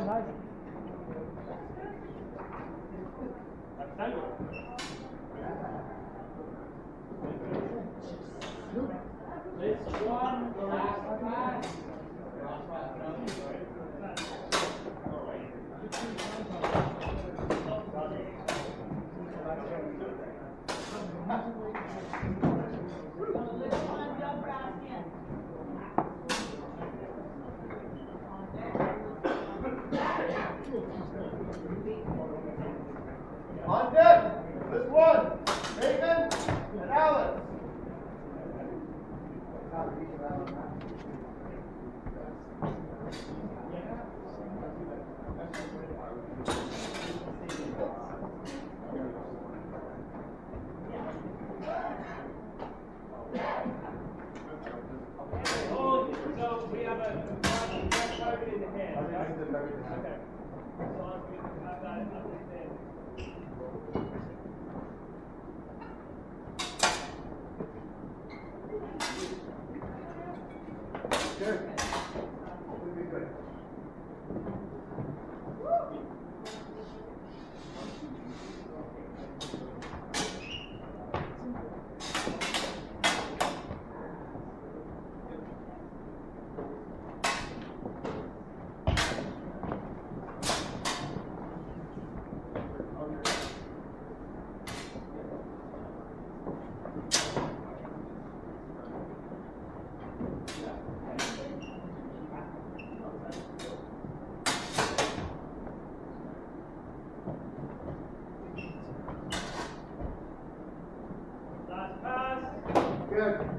right, nice. This one, the last pass. Last pass, and Alex. Oh, so? Okay. As long as we have that understanding. Sure. Good.